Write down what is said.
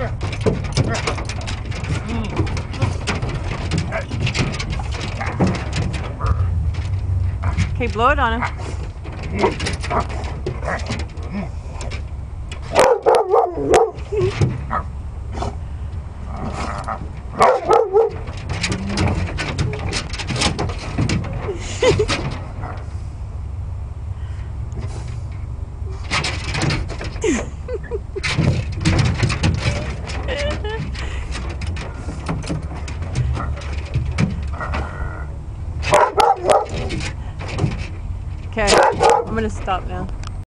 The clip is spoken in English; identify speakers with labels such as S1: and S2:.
S1: Okay, blow it on him. Okay, I'm gonna stop now.